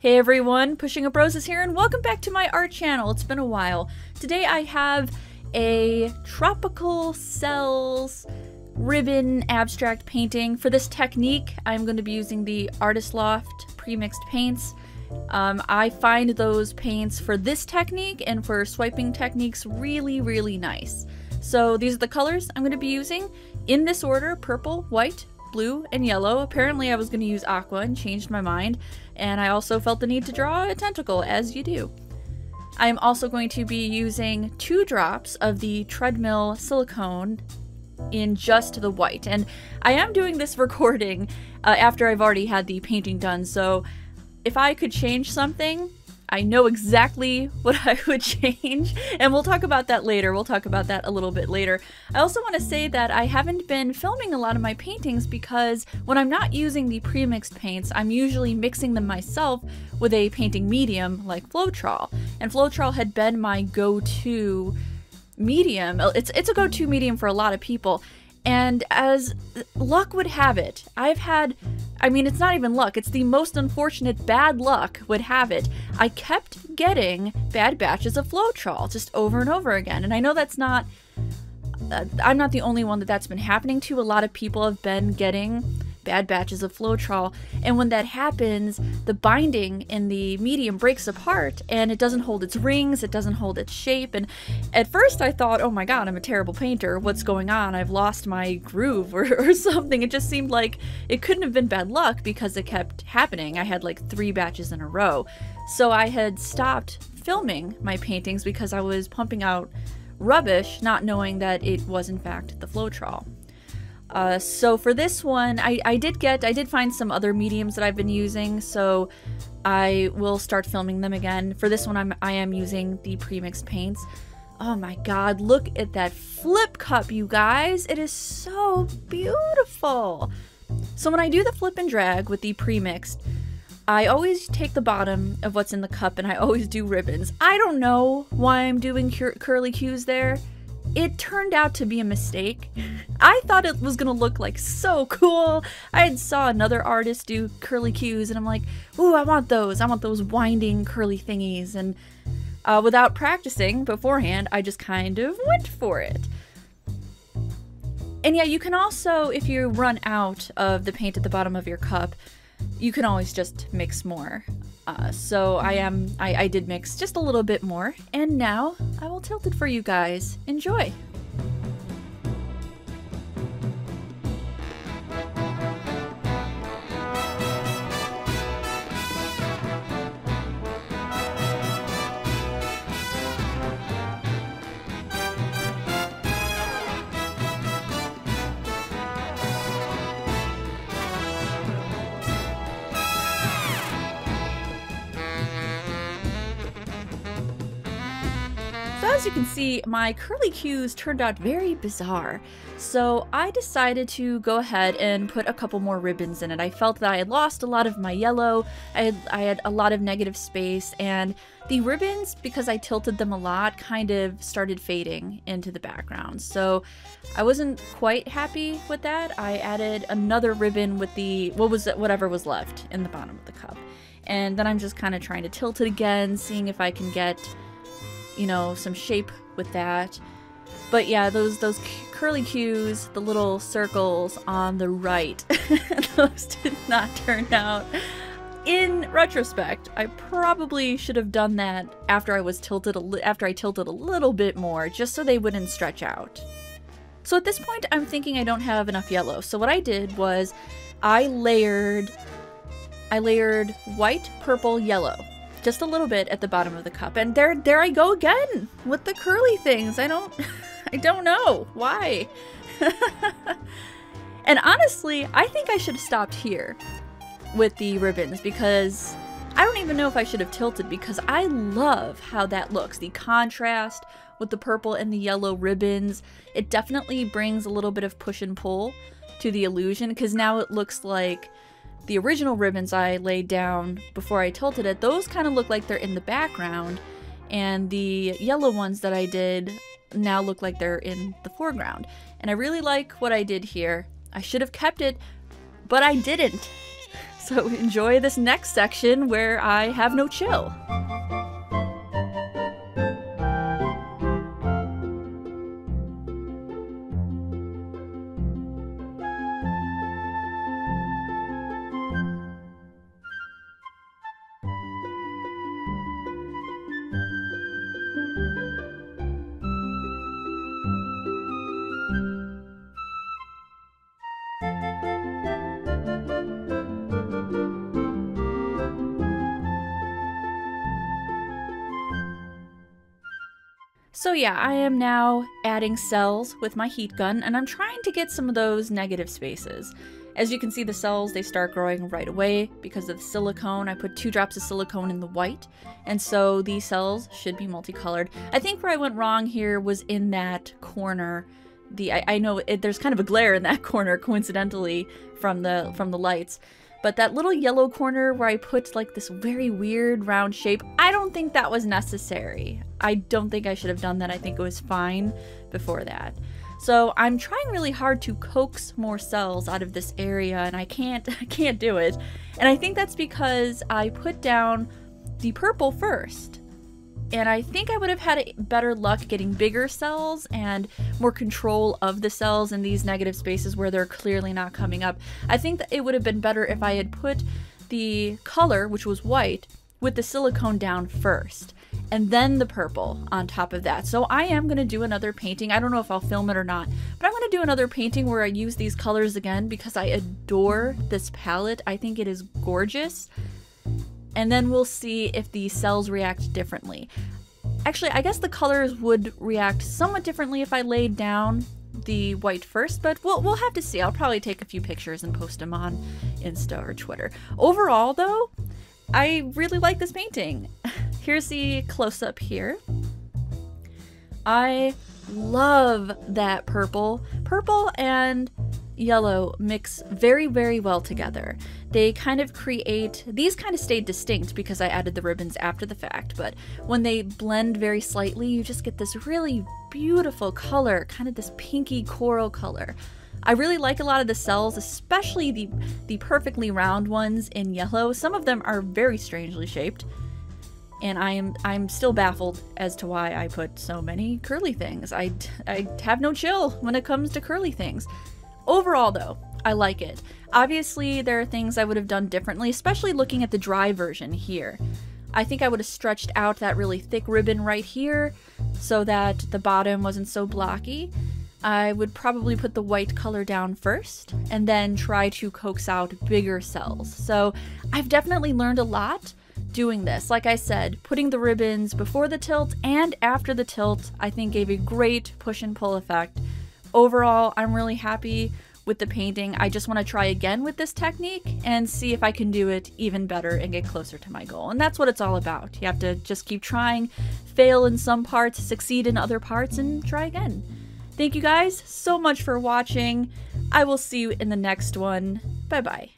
Hey everyone, Pushing Up Roses here, and welcome back to my art channel. It's been a while. Today I have a tropical cells ribbon abstract painting. For this technique, I'm going to be using the Artist Loft pre-mixed paints. Um, I find those paints for this technique and for swiping techniques really, really nice. So these are the colors I'm going to be using in this order, purple, white, blue, and yellow. Apparently I was going to use aqua and changed my mind, and I also felt the need to draw a tentacle, as you do. I'm also going to be using two drops of the treadmill silicone in just the white, and I am doing this recording uh, after I've already had the painting done, so if I could change something, I know exactly what I would change, and we'll talk about that later. We'll talk about that a little bit later. I also want to say that I haven't been filming a lot of my paintings because when I'm not using the pre-mixed paints, I'm usually mixing them myself with a painting medium like Floetrol. And Floetrol had been my go-to medium. It's, it's a go-to medium for a lot of people, and as luck would have it, I've had, I mean, it's not even luck, it's the most unfortunate bad luck would have it. I kept getting bad batches of Floetrol just over and over again. And I know that's not, uh, I'm not the only one that that's been happening to. A lot of people have been getting bad batches of Floetrol. And when that happens, the binding in the medium breaks apart and it doesn't hold its rings, it doesn't hold its shape. And at first I thought, oh my god, I'm a terrible painter. What's going on? I've lost my groove or, or something. It just seemed like it couldn't have been bad luck because it kept happening. I had like three batches in a row. So I had stopped filming my paintings because I was pumping out rubbish, not knowing that it was in fact the Floetrol. Uh, so for this one, I, I did get, I did find some other mediums that I've been using, so I will start filming them again. For this one, I'm, I am using the pre-mixed paints. Oh my god, look at that flip cup, you guys! It is so beautiful! So when I do the flip and drag with the pre-mixed, I always take the bottom of what's in the cup and I always do ribbons. I don't know why I'm doing cur curly cues there it turned out to be a mistake. I thought it was gonna look like so cool. I had saw another artist do curly cues and I'm like, ooh, I want those. I want those winding curly thingies. And uh, without practicing beforehand, I just kind of went for it. And yeah, you can also, if you run out of the paint at the bottom of your cup, you can always just mix more. Uh, so I am, I, I did mix just a little bit more, and now I will tilt it for you guys. Enjoy! As you can see, my curly cues turned out very bizarre. So I decided to go ahead and put a couple more ribbons in it. I felt that I had lost a lot of my yellow, I had, I had a lot of negative space, and the ribbons, because I tilted them a lot, kind of started fading into the background. So I wasn't quite happy with that. I added another ribbon with the, what was whatever was left in the bottom of the cup. And then I'm just kind of trying to tilt it again, seeing if I can get you know, some shape with that. But yeah, those those curly cues, the little circles on the right, those did not turn out. In retrospect, I probably should have done that after I was tilted a after I tilted a little bit more, just so they wouldn't stretch out. So at this point, I'm thinking I don't have enough yellow. So what I did was I layered I layered white, purple, yellow just a little bit at the bottom of the cup. And there there I go again with the curly things. I don't I don't know why. and honestly, I think I should have stopped here with the ribbons because I don't even know if I should have tilted because I love how that looks. The contrast with the purple and the yellow ribbons, it definitely brings a little bit of push and pull to the illusion because now it looks like the original ribbons I laid down before I tilted it, those kind of look like they're in the background, and the yellow ones that I did now look like they're in the foreground. And I really like what I did here. I should have kept it, but I didn't. So enjoy this next section where I have no chill. So yeah, I am now adding cells with my heat gun, and I'm trying to get some of those negative spaces. As you can see, the cells, they start growing right away because of the silicone. I put two drops of silicone in the white, and so these cells should be multicolored. I think where I went wrong here was in that corner. The I, I know it, there's kind of a glare in that corner, coincidentally, from the from the lights. But that little yellow corner where I put like this very weird round shape, I don't think that was necessary. I don't think I should have done that. I think it was fine before that. So I'm trying really hard to coax more cells out of this area and I can't I can't do it. And I think that's because I put down the purple first. And I think I would have had better luck getting bigger cells and more control of the cells in these negative spaces where they're clearly not coming up. I think that it would have been better if I had put the color, which was white, with the silicone down first and then the purple on top of that. So I am going to do another painting. I don't know if I'll film it or not, but I'm going to do another painting where I use these colors again because I adore this palette. I think it is gorgeous. And then we'll see if the cells react differently. Actually, I guess the colors would react somewhat differently if I laid down the white first, but we'll, we'll have to see. I'll probably take a few pictures and post them on Insta or Twitter. Overall, though, I really like this painting. Here's the close-up here. I love that purple. Purple and yellow mix very, very well together. They kind of create, these kind of stayed distinct because I added the ribbons after the fact, but when they blend very slightly, you just get this really beautiful color, kind of this pinky coral color. I really like a lot of the cells, especially the, the perfectly round ones in yellow. Some of them are very strangely shaped. And I am I'm still baffled as to why I put so many curly things. I, I have no chill when it comes to curly things. Overall though, I like it. Obviously there are things I would have done differently, especially looking at the dry version here. I think I would have stretched out that really thick ribbon right here so that the bottom wasn't so blocky. I would probably put the white color down first and then try to coax out bigger cells. So I've definitely learned a lot doing this. Like I said, putting the ribbons before the tilt and after the tilt, I think gave a great push and pull effect. Overall, I'm really happy with the painting. I just want to try again with this technique and see if I can do it even better and get closer to my goal. And that's what it's all about. You have to just keep trying, fail in some parts, succeed in other parts, and try again. Thank you guys so much for watching. I will see you in the next one. Bye bye.